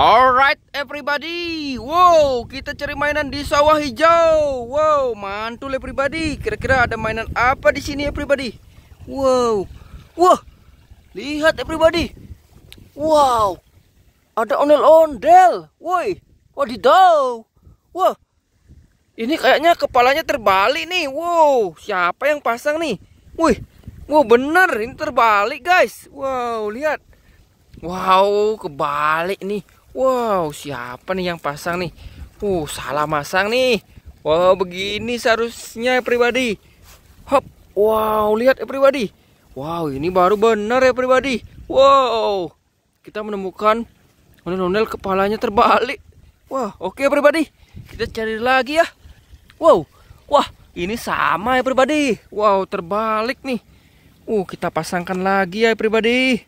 Alright everybody. Wow kita cari mainan di sawah hijau. Wow mantul everybody. Kira-kira ada mainan apa di sini everybody? Wow. Wah Lihat everybody. Wow Ada ondel-ondel. Woi Wadidaw. Wah Ini kayaknya kepalanya terbalik nih. Wow Siapa yang pasang nih? Wih Wow bener ini terbalik guys. Wow lihat. Wow kebalik nih Wow, siapa nih yang pasang nih? Uh, salah masang nih. Wow, begini seharusnya ya pribadi. Hop. Wow, lihat ya pribadi. Wow, ini baru benar ya pribadi. Wow. Kita menemukan ondel-ondel kepalanya terbalik. Wah, oke okay, pribadi. Kita cari lagi ya. Wow. Wah, ini sama ya pribadi. Wow, terbalik nih. Uh, kita pasangkan lagi ya pribadi.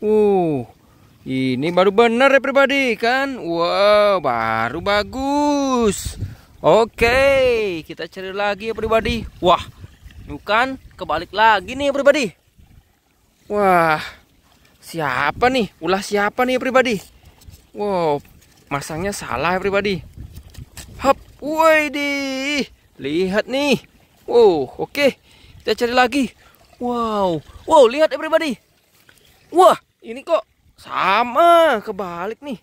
Uh. Ini baru benar ya pribadi kan? Wow, baru bagus. Oke, kita cari lagi ya pribadi. Wah, bukan kebalik lagi nih ya pribadi. Wah, siapa nih? Ulah siapa nih ya pribadi? Wow, masangnya salah ya pribadi. Hap, woi di, lihat nih. Wow, oke, kita cari lagi. Wow, wow, lihat ya pribadi. Wah, ini kok sama, kebalik nih.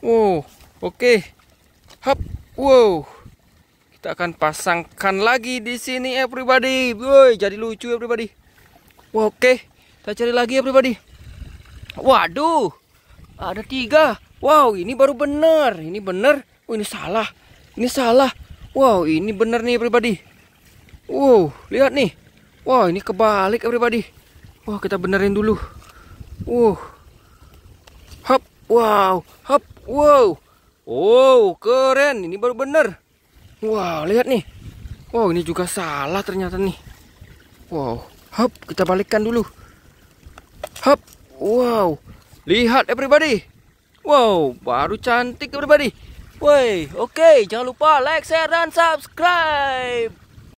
Wow, oke. Okay. Hap, wow. Kita akan pasangkan lagi di sini everybody. Woi, jadi lucu everybody. Wow, oke. Okay. Kita cari lagi everybody. Waduh, ada tiga. Wow, ini baru benar. Ini benar. Oh, ini salah. Ini salah. Wow, ini benar nih everybody. Wow, lihat nih. Wow, ini kebalik everybody. Wah, kita benerin dulu. Wow. Wow, hop, wow. Oh, keren. Ini baru bener. Wow, lihat nih. Wow, ini juga salah ternyata nih. Wow, hop, kita balikkan dulu. Hop, wow. Lihat everybody. Wow, baru cantik everybody. Woi, oke, okay, jangan lupa like, share, dan subscribe.